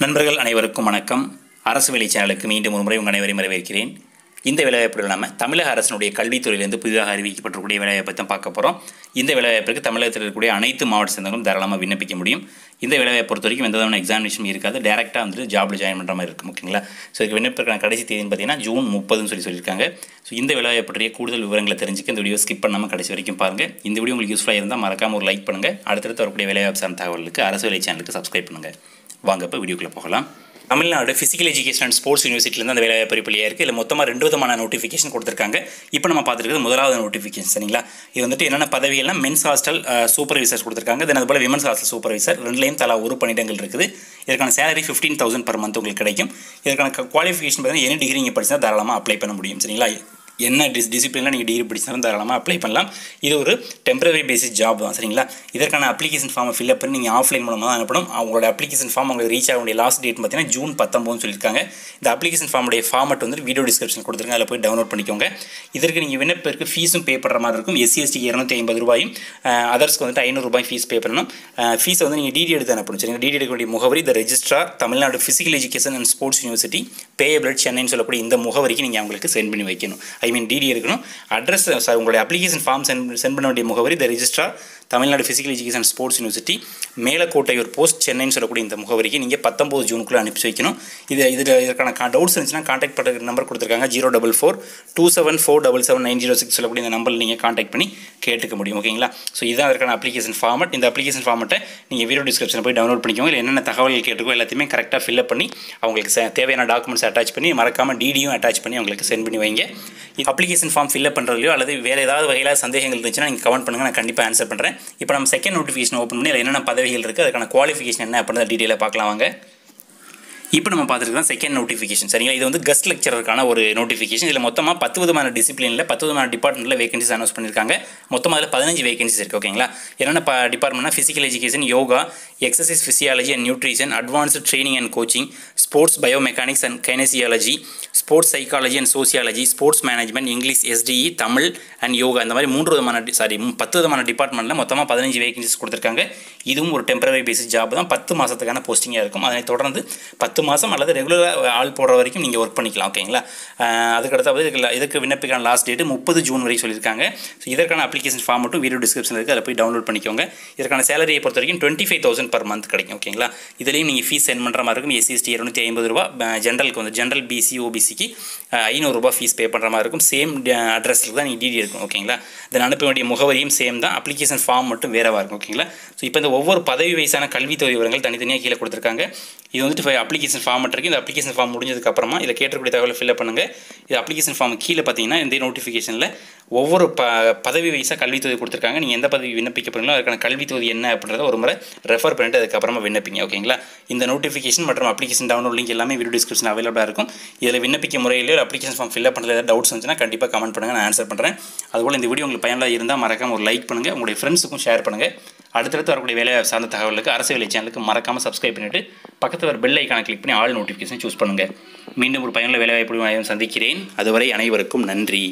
நண்பர்கள் அனைவருக்கும் வணக்கம். அரசு வேலை சேனலுக்கு மீண்டும் ஒரு முறை உங்கள் அனைவரையும் வரவேற்கிறேன். இந்த வேலைவாய்ப்புகள் இல்லாமல் தமிழக அரசினுடைய கல்வித்துறையிலிருந்து புதிதாக அறிவிக்கப்பட்டிருக்கக்கூடிய வேலைவாய்ப்பை தான் பார்க்க போகிறோம் இந்த வேலைவாய்ப்பிற்கு தமிழகத்தில் இருக்கக்கூடிய அனைத்து மாவட்ட சேர்ந்தவங்களும் தாராளமாக விண்ணப்பிக்க முடியும். இந்த வேலைவாய்ப்பு பொறுத்த வரைக்கும் எந்த விதமான எக்ஸாமினேஷன் இருக்காது. டேரெக்டாக வந்துட்டு ஜாப்ல ஜாயின் பண்ணுற மாதிரி இருக்கும் ஓகேங்களா ஸோ இதுக்கு விண்ணப்பிக்கிற கடைசி தேதின்னு பார்த்தீங்கன்னா ஜூன் முப்பதுன்னு சொல்லி சொல்லியிருக்காங்க. ஸோ இந்த வேலைவாய்ப்பு பற்றிய கூடுதல் விவரங்களை தெரிஞ்சுக்க இந்த வீடியோ ஸ்கிப் பண்ணாமல் கடைசி வரைக்கும் பாருங்கள் இந்த வீடியோ உங்களுக்கு யூஸ்ஃபுல்லாக இருந்தால் மறக்காமல் ஒரு லைக் பண்ணுங்கள் அடுத்தடுத்து வரக்கூடிய வேலைவாய்ப்பு சார்ந்த தகவலுக்கு அரசு வேலை சேனலுக்கு சப்ஸ்கிரைப் பண்ணுங்கள் வாங்க இப்போ வீடியோக்குள்ளே போகலாம். Tamil Nadu physical education and sports யூனிவர்சிட்டிலேருந்து அந்த வேலை பரிப்பிலியாக இருக்குது இல்லை மொத்தமாக ரெண்டு விதமான நோட்டிஃபிகேஷன் கொடுத்துருக்காங்க. இப்போ நம்ம பார்த்துருக்கிறது முதலாவது நோட்டிஃபிகேஷன் சரிங்களா? இது வந்துட்டு என்னென்ன பதவிகள்னா மென்ஸ் ஹாஸ்டல் சூப்பர்வைசர்ஸ் கொடுத்துருக்காங்க. தென் அதுபோல் விமன்ஸ் ஹாஸ்டல் சூப்பர்வைசர் ரெண்டுலேயும் தலா ஒரு பணியிடங்கள் இருக்குது. இதற்கான salary fifteen thousand per month உங்களுக்கு கிடைக்கும். இதற்கான குவாலிஃபிகேஷன் பார்த்தீங்கன்னா என்ன டிகிரி நீங்கள் படிச்சா தாராளமாக அப்ளை பண்ண முடியும் சரிங்களா? என்ன டிஸ் டிசிப்ளினில் நீங்கள் டிகிரி படிச்சாலும் தாராளமாக அப்ளை பண்ணலாம். இது ஒரு டெம்பரரி பேசிஸ் ஜாப் தான் சரிங்களா? இதற்கான அப்ளிகேஷன் ஃபார்மை ஃபில்அப் பண்ணி நீங்கள் ஆஃப்லைன் மூலமாக தான் அனுப்பணும். அவங்களோட அப்ளிகேஷன் ஃபார்ம் உங்களுக்கு ரீச் ஆக வேண்டிய லாஸ்ட் டேட் பார்த்தீங்கன்னா ஜூன் பத்தொம்போதுன்னு சொல்லியிருக்காங்க. இந்த அப்ளிகேஷன் ஃபார்முடைய ஃபார்மட் வந்து வீடியோ டிஸ்கிரிப்ஷன் கொடுத்துருங்க. அதில் போய் டவுன்லோட் பண்ணிக்கோங்க. இதற்கு நீங்கள் விண்ணப்பிற்கு ஃபீஸும் பே பண்ணுற மாதிரி இருக்கும். எஸ்சிஎஸ்டி இரநூத்தி ஐம்பது ரூபாயும் அதர்ஸ்க்கு வந்துட்டு ஐநூறுரூபாய் ஃபீஸ் பே பண்ணணும். ஃபீஸை வந்து நீங்கள் டிடி எடுத்து அனுப்பணும். சரிங்க டிடி எடுக்க வேண்டிய முகவரி the registrar Tamil Nadu physical education and sports university payable சென்னைன்னு சொல்லக்கூடிய இந்த முகவரிக்கு நீங்கள் அவங்களுக்கு சென்ட் பண்ணி வைக்கணும். ஐ மீன் டிடி இருக்கணும் அட்ரஸ் சார் உங்களுடைய அப்ளிகேஷன் ஃபார்ம் சென்ட் சென்ட் பண்ண வேண்டிய முகவரி the registrar Tamil Nadu physical education sports university Melakottaiyur post சென்னைன்னு சொல்லக்கூடிய இந்த முகவரிக்கு நீங்கள் பத்தொம்போது ஜூனுக்குள்ளே அனுப்பி வைக்கணும். இது இதில் இதற்கான டவுட்ஸ் இருந்துச்சுன்னா காண்டாக்ட் பண்ணுற நம்பர் கொடுத்துருக்காங்க zero double four two seven four double seven nine zero six சொல்லக்கூடிய இந்த நம்பரில் நீங்கள் காண்டாக்ட் பண்ணி கேட்டுக்க முடியும் ஓகேங்களா ஸோ இதுதான் அதற்கான அப்ளிகேஷன் ஃபார்மட் இந்த அப்ளிகேஷன் ஃபார்மட்டை நீங்கள் வீடியோ டிஸ்கிரிப்ஷனில் போய் டவுன்லோட் பண்ணிக்கோங்க. இல்லை என்னென்ன தகவல்கள் கேட்டுக்கோ எல்லாத்தையுமே கரெக்டாக ஃபில்அப் பண்ணி அவங்களுக்கு தேவையான டாக்குமெண்ட்ஸ் அட்டாச் பண்ணி மறக்காமல் டிடியும் அட்டாச் பண்ணி அவங்களுக்கு சென்ட் பண்ணி வைங்க. அப்ளிகேஷன் ஃபார்ம் ஃபில்அப் பண்ணுறதுலையோ அல்லது வேறு ஏதாவது வகையில் சந்தேகங்கள் இருந்துச்சுன்னா நீங்கள் கமெண்ட் பண்ணுங்கள் நான் கண்டிப்பாக ஆன்சர் பண்ணுறேன் இப்போ நம்ம செகண்ட் நோட்டிஃபிகேஷன் ஓப்பன் பண்ணி அதில் என்னென்ன பதவிகள் இருக்குது அதுக்கான குவாலிஃபிகேஷன் என்ன அப்படின்றத டீட்டெயிலாக பார்க்கலாம் வாங்க. இப்போ நம்ம பார்த்துருக்கோம் செகண்ட் நோட்டிஃபிகேஷன் சரிங்களா? இது வந்து கஸ்ட் லெக்சரருக்கான ஒரு நோட்டிஃபிகேஷன் இதில் மொத்தமாக பத்து விதமான டிசிப்ளினில் பத்து விதமான டிபார்ட்மெண்ட்டில் வேகன்சிஸ் அனௌன்ஸ் பண்ணியிருக்காங்க மொத்தமாக அதில் பதினஞ்சு வேகன்சிஸ் இருக்குது ஓகேங்களா என்னென்ன ப டிபார்ட்மெண்ட்னா physical education yoga exercise physiology and nutrition advanced training and coaching sports biomechanics and kinesiology sports psychology and sociology sports management English STE Tamil and yoga இந்த மாதிரி மூன்று விதமான சாரி பத்து விதமான டிபார்ட்மெண்ட்டில் மொத்தமாக பதினஞ்சு வேகன்சிஸ் கொடுத்துருக்காங்க. இதுவும் ஒரு டெம்பரரி பேசிஸ் ஜாப் தான். பத்து மாதத்துக்கான போஸ்டிங்காக இருக்கும். அதனை தொடர்ந்து பத்து மாதம் அல்லது ரெகுலராக ஆள் போடுற வரைக்கும் நீங்கள் ஒர்க் பண்ணிக்கலாம் ஓகேங்களா அதுக்கடுத்தாவது இதுக்கு இதுக்கு விண்ணப்பிக்கான லாஸ்ட் டேட்டு முப்பது ஜூன் வரை சொல்லியிருக்காங்க. ஸோ இதற்கான அப்ளிகேஷன் ஃபார்ம் மட்டும் வீடியோ டிஸ்கிரிப்ஷனில் இருக்குது அதை போய் டவுன்லோட் பண்ணிக்கோங்க. இதற்கான சேலரியை பொறுத்த வரைக்கும் twenty five thousand per month கிடைக்கும் ஓகேங்களா இதுலேயும் நீங்கள் ஃபீஸ் சென்ட் பண்ணுற மாதிரி இருக்கும். எஸ்சிஎஸ்டி இரநூத்தி ஐம்பது ரூபா. ஜென்ரலுக்கு வந்து ஜென்ரல் பிசி ஓபிசிக்கு ஐநூறுரூபா ஃபீஸ் பே பண்ணுற மாதிரி இருக்கும். சேம் அட்ரஸில் தான் நீங்கள் டிடி இருக்கும் ஓகேங்களா? தென் அனுப்ப வேண்டிய முகவரியும் சேம் தான். அப்ளிகேஷன் ஃபார்ம் மட்டும் வேறவா இருக்கும் ஓகேங்களா? ஸோ இப்போ இந்த ஒவ்வொரு பதவி வயசான கல்வித்தொகை விவரங்கள் தனித்தனியாக கீழே கொடுத்துருக்காங்க. இது வந்துட்டு அப்ளிகேஷன் ஃபார்ம் இருக்குது இந்த அப்ளிகேஷன் ஃபார்ம் முடிஞ்சதுக்கப்புறமா இதை கேட்டக்கூடிய தகவலை ஃபில்அப் பண்ணுங்கள் இது அப்ளிகேஷன் ஃபார்ம் கீழே பார்த்தீங்கன்னா இந்த நோட்டிஃபிகேஷனில் ஒவ்வொரு ப பதவி வயசாக கல்வித்தொகை கொடுத்துருக்காங்க. நீங்கள் எந்த பதவி விண்ணப்பிக்க போறீங்களோ அதுக்கான கல்வித்தொகை என்ன அப்படின்றத ஒரு முறை ரெஃபர் பண்ணிட்டு அதுக்கப்புறமா விண்ணப்பிங்க ஓகேங்களா? இந்த நோட்டிஃபிகேஷன் மற்றும் அப்ளிகேஷன் டவுன்லோட் லிங்க் எல்லாமே வீடியோ டிஸ்கிரிப்ஷன் அவைலபிளாக இருக்கும். இதில் விண்ணப்பிக்க முறையில் அப்ளிகேஷன் ஃபார்ம் ஃபில்அப் பண்ணுறது ஏதாவது டவுட்ஸ் இருந்துச்சுன்னா கண்டிப்பாக கமெண்ட் பண்ணுங்கள் நான் ஆன்சர் பண்ணுறேன் அதுபோல் இந்த வீடியோ உங்களுக்கு பயனுள்ள இருந்தால் மறக்காம ஒரு லைக் பண்ணுங்கள் உங்களுடைய ஃப்ரெண்ட்ஸுக்கும் ஷேர் பண்ணுங்கள் அடுத்தடுத்து வரக்கூடிய வேலை சார்ந்த தகவலுக்கு அரசு வேலை சேனலுக்கு மறக்காமல் சப்ஸ்கிரைப் பண்ணிவிட்டு பக்கத்தில் ஒரு பெல் ஐக்கான கிளிக் பண்ணி ஆல் நோட்டிஃபிகேஷன் சூஸ் பண்ணுங்கள் மீண்டும் ஒரு பயனுள்ள வேலைவாய்ப்பு சந்திக்கிறேன். அதுவரை அனைவருக்கும் நன்றி.